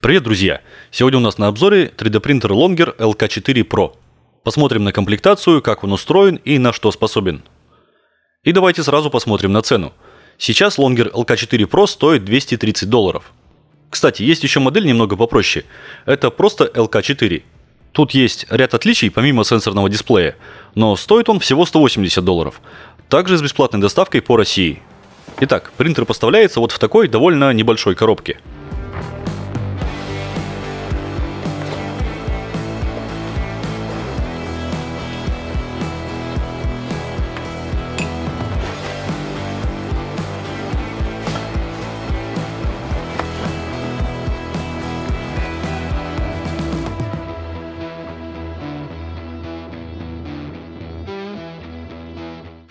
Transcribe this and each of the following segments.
Привет, друзья! Сегодня у нас на обзоре 3D принтер Longer LK4 Pro. Посмотрим на комплектацию, как он устроен и на что способен. И давайте сразу посмотрим на цену. Сейчас Longer LK4 Pro стоит 230 долларов. Кстати, есть еще модель немного попроще. Это просто LK4. Тут есть ряд отличий помимо сенсорного дисплея, но стоит он всего 180 долларов. Также с бесплатной доставкой по России. Итак, принтер поставляется вот в такой довольно небольшой коробке –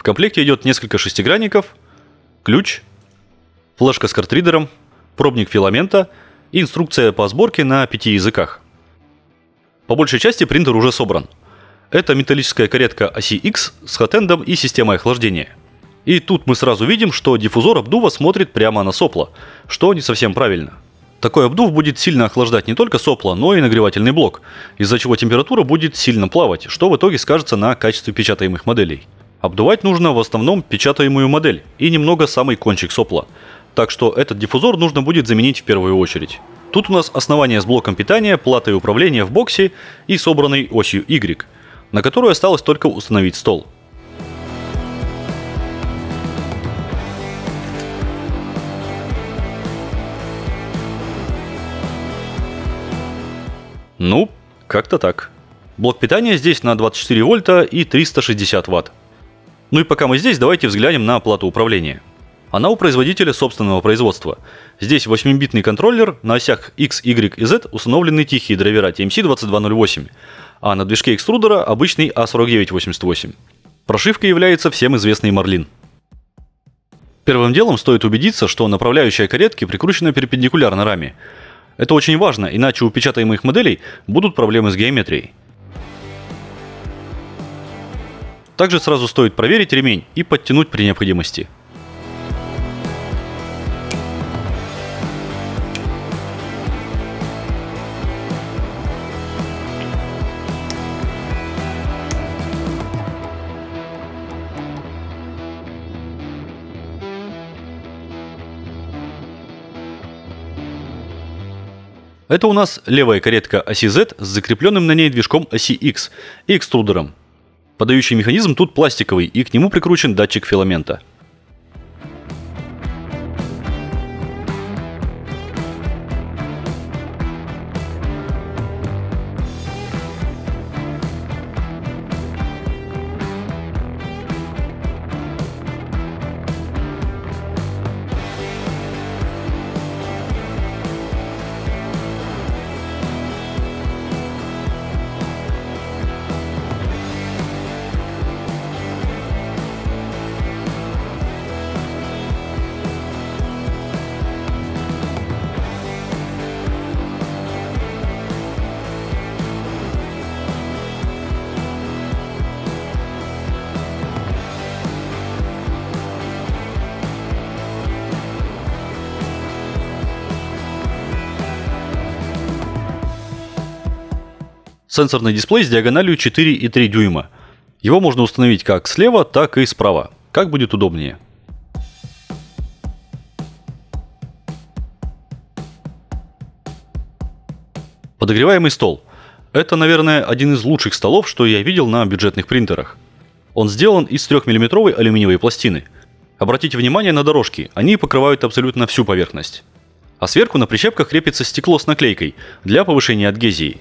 комплекте идет несколько шестигранников, ключ, флешка с картридером, пробник филамента и инструкция по сборке на пяти языках. По большей части принтер уже собран. Это металлическая каретка оси X с хатендом и системой охлаждения. И тут мы сразу видим, что диффузор обдува смотрит прямо на сопло, что не совсем правильно. Такой обдув будет сильно охлаждать не только сопло, но и нагревательный блок, из-за чего температура будет сильно плавать, что в итоге скажется на качестве печатаемых моделей. Обдувать нужно в основном печатаемую модель и немного самый кончик сопла. Так что этот диффузор нужно будет заменить в первую очередь. Тут у нас основание с блоком питания, платой управления в боксе и собранной осью Y, на которую осталось только установить стол. Ну, как-то так. Блок питания здесь на 24 вольта и 360 ватт. Ну и пока мы здесь, давайте взглянем на плату управления. Она у производителя собственного производства. Здесь 8-битный контроллер, на осях X, Y и Z установлены тихие драйвера TMC2208, а на движке экструдера обычный A4988. Прошивкой является всем известный Marlin. Первым делом стоит убедиться, что направляющая каретки прикручена перпендикулярно раме. Это очень важно, иначе у печатаемых моделей будут проблемы с геометрией. Также сразу стоит проверить ремень и подтянуть при необходимости. Это у нас левая каретка оси Z с закрепленным на ней движком оси X и экструдером. Подающий механизм тут пластиковый, и к нему прикручен датчик филамента. Сенсорный дисплей с диагональю 4,3 дюйма. Его можно установить как слева, так и справа. Как будет удобнее. Подогреваемый стол. Это, наверное, один из лучших столов, что я видел на бюджетных принтерах. Он сделан из 3-мм алюминиевой пластины. Обратите внимание на дорожки, они покрывают абсолютно всю поверхность. А сверху на прищепках крепится стекло с наклейкой для повышения адгезии.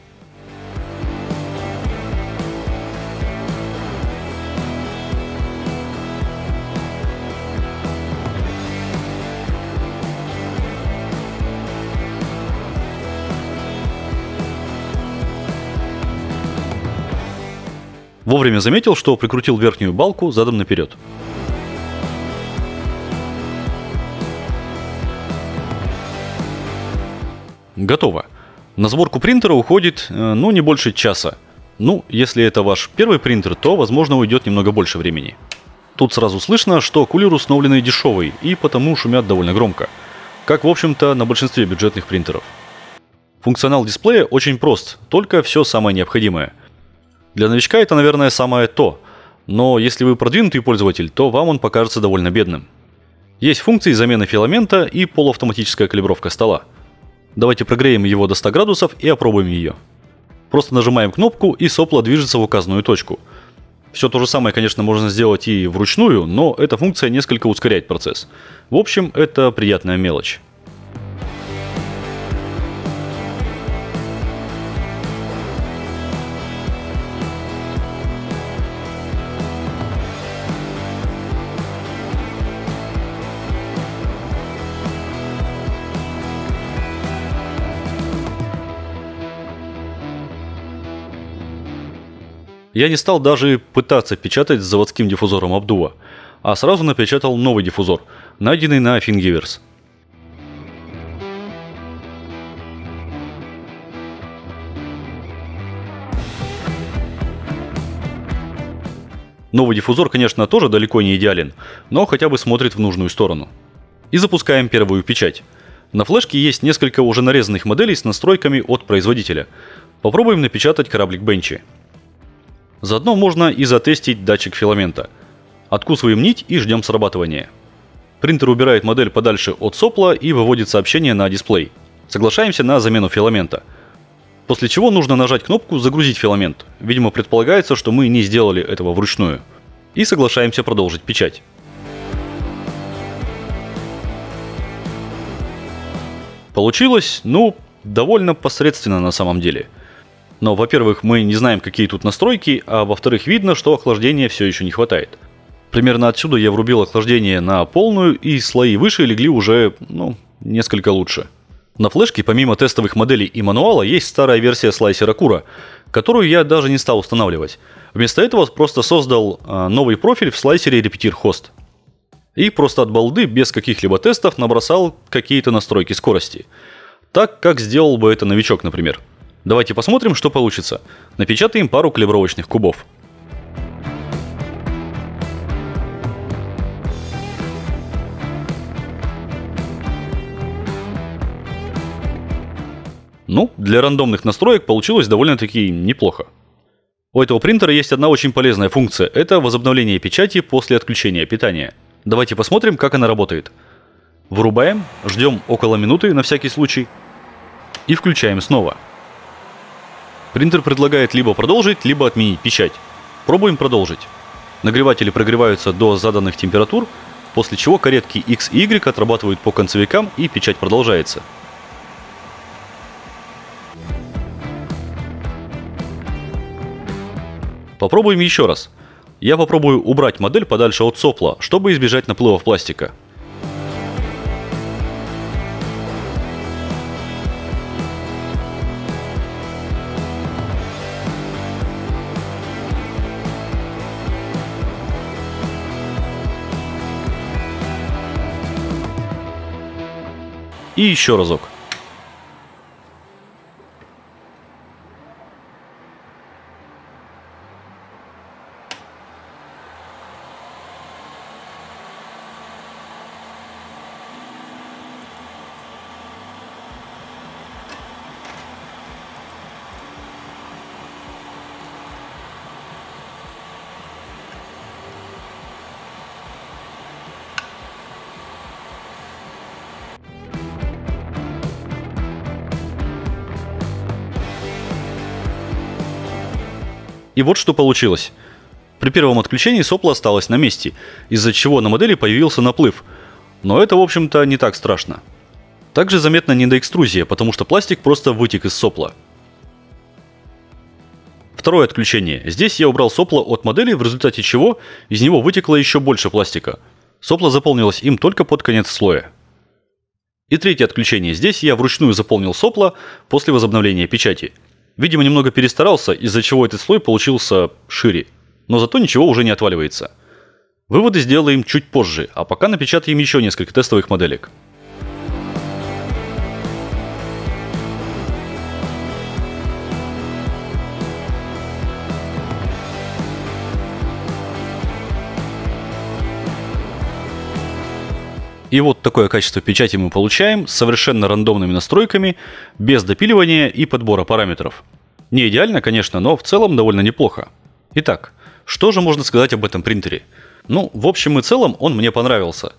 Вовремя заметил, что прикрутил верхнюю балку задом наперед. Готово. На сборку принтера уходит, э, ну, не больше часа. Ну, если это ваш первый принтер, то, возможно, уйдет немного больше времени. Тут сразу слышно, что кулер установленный дешевый и потому шумят довольно громко. Как, в общем-то, на большинстве бюджетных принтеров. Функционал дисплея очень прост, только все самое необходимое. Для новичка это, наверное, самое то, но если вы продвинутый пользователь, то вам он покажется довольно бедным. Есть функции замены филамента и полуавтоматическая калибровка стола. Давайте прогреем его до 100 градусов и опробуем ее. Просто нажимаем кнопку и сопло движется в указанную точку. Все то же самое, конечно, можно сделать и вручную, но эта функция несколько ускоряет процесс. В общем, это приятная мелочь. Я не стал даже пытаться печатать с заводским диффузором обдува, а сразу напечатал новый диффузор, найденный на Thingiverse. Новый диффузор, конечно, тоже далеко не идеален, но хотя бы смотрит в нужную сторону. И запускаем первую печать. На флешке есть несколько уже нарезанных моделей с настройками от производителя. Попробуем напечатать кораблик Бенчи. Заодно можно и затестить датчик филамента. Откусываем нить и ждем срабатывания. Принтер убирает модель подальше от сопла и выводит сообщение на дисплей. Соглашаемся на замену филамента. После чего нужно нажать кнопку «Загрузить филамент». Видимо, предполагается, что мы не сделали этого вручную. И соглашаемся продолжить печать. Получилось, ну, довольно посредственно на самом деле – но, во-первых, мы не знаем, какие тут настройки, а во-вторых, видно, что охлаждения все еще не хватает. Примерно отсюда я врубил охлаждение на полную, и слои выше легли уже, ну, несколько лучше. На флешке, помимо тестовых моделей и мануала, есть старая версия слайсера Кура, которую я даже не стал устанавливать. Вместо этого просто создал э, новый профиль в слайсере Repeater Host. И просто от балды, без каких-либо тестов, набросал какие-то настройки скорости. Так, как сделал бы это новичок, например. Давайте посмотрим, что получится. Напечатаем пару калибровочных кубов. Ну, для рандомных настроек получилось довольно-таки неплохо. У этого принтера есть одна очень полезная функция – это возобновление печати после отключения питания. Давайте посмотрим, как она работает. Вырубаем, ждем около минуты на всякий случай и включаем снова – Принтер предлагает либо продолжить, либо отменить печать. Пробуем продолжить. Нагреватели прогреваются до заданных температур, после чего каретки X и Y отрабатывают по концевикам и печать продолжается. Попробуем еще раз. Я попробую убрать модель подальше от сопла, чтобы избежать наплывов пластика. И еще разок. И вот что получилось. При первом отключении сопло осталось на месте, из-за чего на модели появился наплыв. Но это, в общем-то, не так страшно. Также заметна недоэкструзия, потому что пластик просто вытек из сопла. Второе отключение. Здесь я убрал сопло от модели, в результате чего из него вытекло еще больше пластика. Сопло заполнилось им только под конец слоя. И третье отключение. Здесь я вручную заполнил сопло после возобновления печати – Видимо, немного перестарался, из-за чего этот слой получился шире. Но зато ничего уже не отваливается. Выводы сделаем чуть позже, а пока напечатаем еще несколько тестовых моделек. И вот такое качество печати мы получаем с совершенно рандомными настройками, без допиливания и подбора параметров. Не идеально, конечно, но в целом довольно неплохо. Итак, что же можно сказать об этом принтере? Ну, в общем и целом он мне понравился.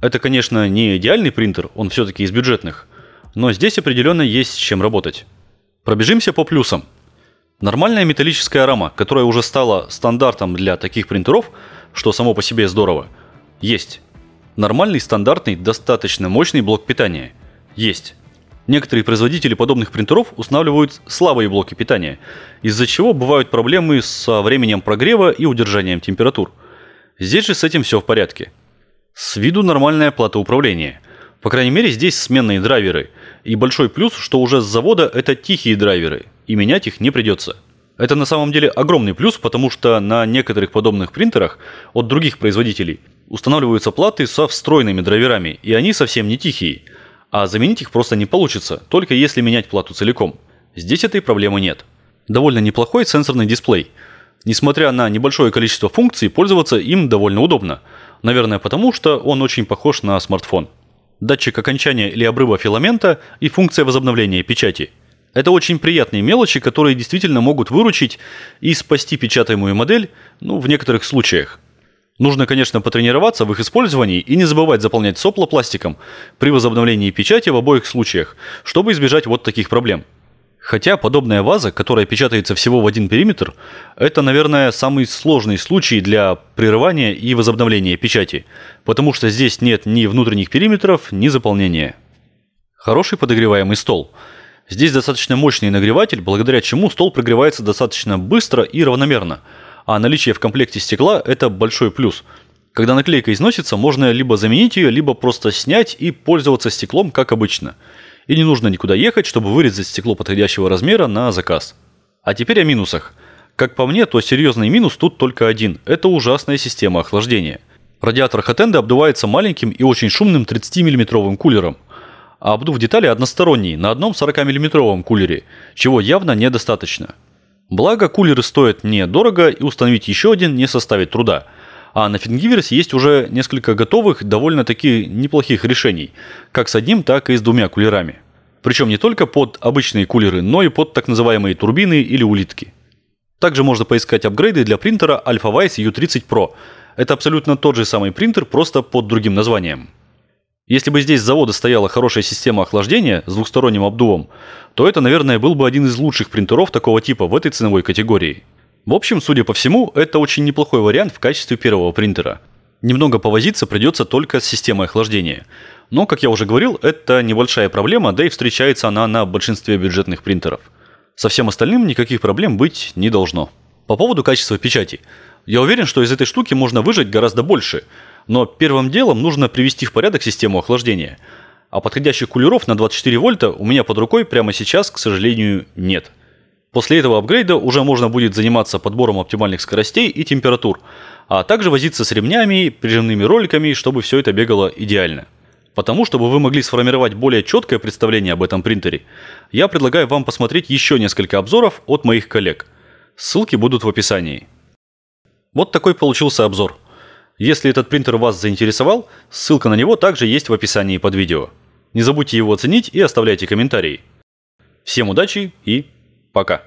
Это, конечно, не идеальный принтер, он все-таки из бюджетных, но здесь определенно есть с чем работать. Пробежимся по плюсам. Нормальная металлическая рама, которая уже стала стандартом для таких принтеров, что само по себе здорово, есть. Нормальный, стандартный, достаточно мощный блок питания. Есть. Некоторые производители подобных принтеров устанавливают слабые блоки питания, из-за чего бывают проблемы со временем прогрева и удержанием температур. Здесь же с этим все в порядке. С виду нормальная плата управления. По крайней мере здесь сменные драйверы. И большой плюс, что уже с завода это тихие драйверы, и менять их не придется. Это на самом деле огромный плюс, потому что на некоторых подобных принтерах от других производителей устанавливаются платы со встроенными драйверами, и они совсем не тихие. А заменить их просто не получится, только если менять плату целиком. Здесь этой проблемы нет. Довольно неплохой сенсорный дисплей. Несмотря на небольшое количество функций, пользоваться им довольно удобно. Наверное, потому что он очень похож на смартфон. Датчик окончания или обрыва филамента и функция возобновления печати. Это очень приятные мелочи, которые действительно могут выручить и спасти печатаемую модель, ну, в некоторых случаях. Нужно, конечно, потренироваться в их использовании и не забывать заполнять сопла пластиком при возобновлении печати в обоих случаях, чтобы избежать вот таких проблем. Хотя подобная ваза, которая печатается всего в один периметр, это, наверное, самый сложный случай для прерывания и возобновления печати, потому что здесь нет ни внутренних периметров, ни заполнения. Хороший подогреваемый стол. Здесь достаточно мощный нагреватель, благодаря чему стол прогревается достаточно быстро и равномерно – а наличие в комплекте стекла – это большой плюс. Когда наклейка износится, можно либо заменить ее, либо просто снять и пользоваться стеклом, как обычно. И не нужно никуда ехать, чтобы вырезать стекло подходящего размера на заказ. А теперь о минусах. Как по мне, то серьезный минус тут только один – это ужасная система охлаждения. Радиатор Хатенда обдувается маленьким и очень шумным 30 миллиметровым кулером, а обдув детали односторонний на одном 40 миллиметровом кулере, чего явно недостаточно – Благо, кулеры стоят недорого и установить еще один не составит труда. А на Thingiverse есть уже несколько готовых, довольно-таки неплохих решений, как с одним, так и с двумя кулерами. Причем не только под обычные кулеры, но и под так называемые турбины или улитки. Также можно поискать апгрейды для принтера AlphaWise U30 Pro. Это абсолютно тот же самый принтер, просто под другим названием. Если бы здесь с завода стояла хорошая система охлаждения с двухсторонним обдувом, то это, наверное, был бы один из лучших принтеров такого типа в этой ценовой категории. В общем, судя по всему, это очень неплохой вариант в качестве первого принтера. Немного повозиться придется только с системой охлаждения. Но, как я уже говорил, это небольшая проблема, да и встречается она на большинстве бюджетных принтеров. Со всем остальным никаких проблем быть не должно. По поводу качества печати. Я уверен, что из этой штуки можно выжать гораздо больше – но первым делом нужно привести в порядок систему охлаждения. А подходящих кулеров на 24 вольта у меня под рукой прямо сейчас, к сожалению, нет. После этого апгрейда уже можно будет заниматься подбором оптимальных скоростей и температур, а также возиться с ремнями, прижимными роликами, чтобы все это бегало идеально. Потому, чтобы вы могли сформировать более четкое представление об этом принтере, я предлагаю вам посмотреть еще несколько обзоров от моих коллег. Ссылки будут в описании. Вот такой получился обзор. Если этот принтер вас заинтересовал, ссылка на него также есть в описании под видео. Не забудьте его оценить и оставляйте комментарии. Всем удачи и пока!